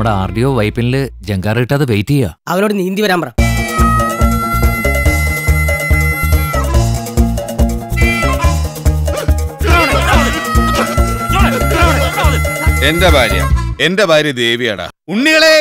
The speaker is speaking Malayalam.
നമ്മുടെ ആർ ഡി ഒ വൈപ്പിനിൽ ജങ്കാർ കിട്ടാതെ വെയിറ്റ് ചെയ്യാ. അവനോട് നീന്തി വരാൻ പറ. എന്റെ ഭാര്യ. എന്റെ ഭാര്യ ദേവിയാടാ. ഉണ്ണികളെ